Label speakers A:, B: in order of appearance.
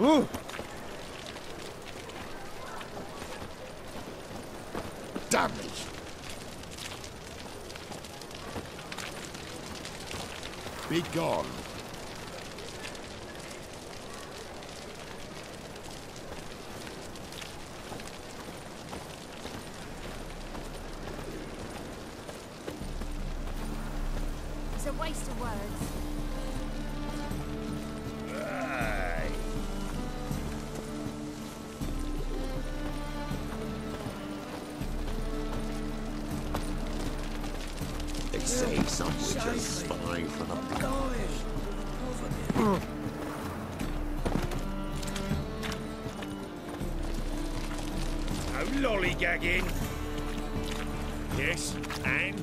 A: Ooh.
B: Damn me! Be gone.
C: It's a waste of words.
B: Say some for the
A: No oh, lollygagging. Yes, and